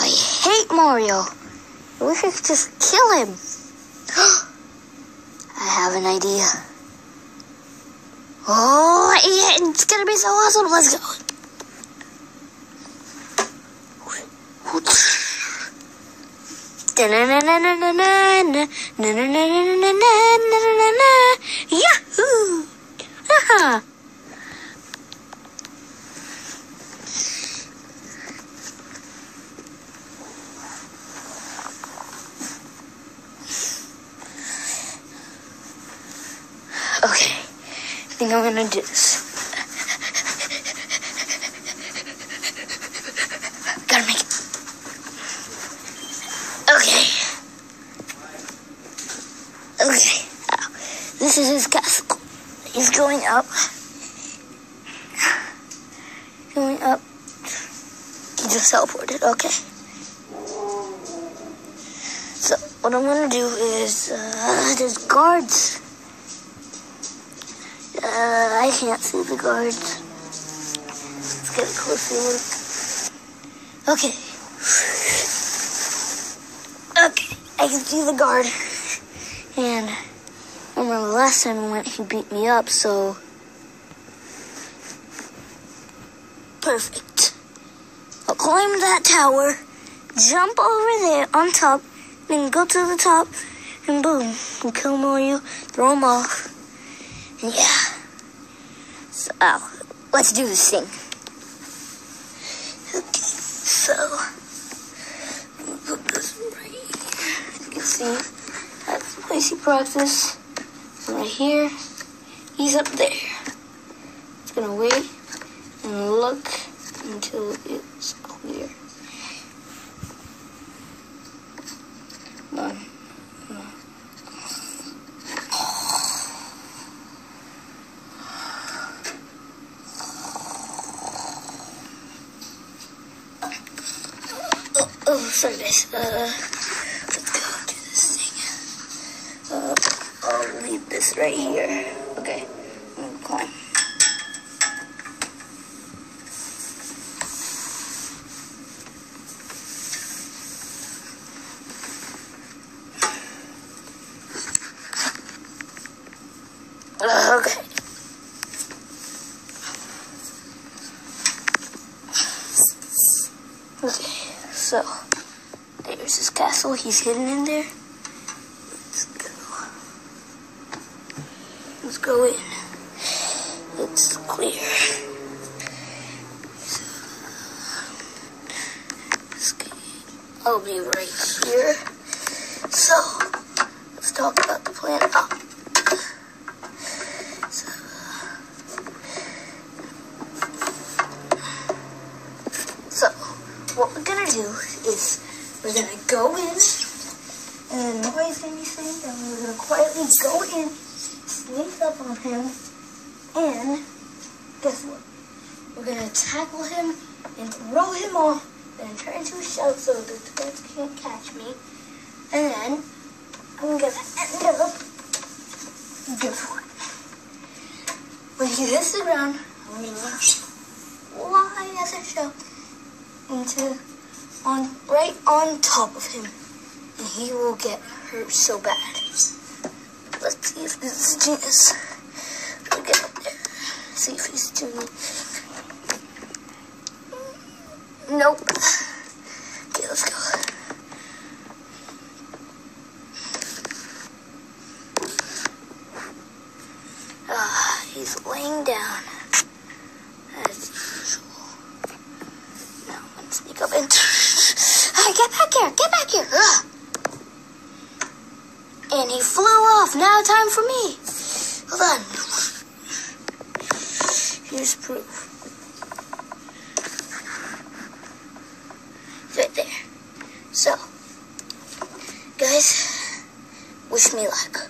I hate Mario. Wish I could just kill him. I have an idea. Oh, yeah, it's gonna be so awesome. Let's go. Yahoo! Haha! Okay, I think I'm gonna do this. Gotta make it. Okay. Okay. Now, This is his castle. He's going up. Going up. He just teleported. Okay. So what I'm gonna do is uh, there's guards. Uh, I can't see the guards. Let's get a closer look. Okay. Okay, I can see the guard. And last time went, he beat me up, so. Perfect. I'll climb that tower, jump over there on top, then go to the top, and boom, and kill Mario, throw him off. And yeah. So, oh, let's do this thing. Okay, so. Put this right here. You can see that's the place he Right here. He's up there. It's gonna wait and look until it's clear. On. Oh, oh, sorry guys. Uh, this right here. Okay, I'm gonna climb. Okay. Okay, so there's his castle. He's hidden in there. Let's go. Let's go in. It's clear. Escape. I'll be right here. So, let's talk about the plan. Oh. So, So, what we're gonna do is we're gonna go in, and be saying that we're gonna quietly go in, sneak up on him, and guess what? We're gonna tackle him and throw him off, then turn into a shell so the guards can't catch me, and then I'm gonna end up. Guess what? When he hits the ground, I'm gonna fly as a shell into on right on top of him, and he will get hurt so bad. Let's see if this is genius. We'll get up there. See if he's doing. Nope. Okay, let's go. Ah, he's laying down. As usual. Now I'm gonna sneak up and Hey, get back here! Get back here! Ugh. And he flew off. Now time for me. Hold on. Here's proof. Right there. So, guys, wish me luck.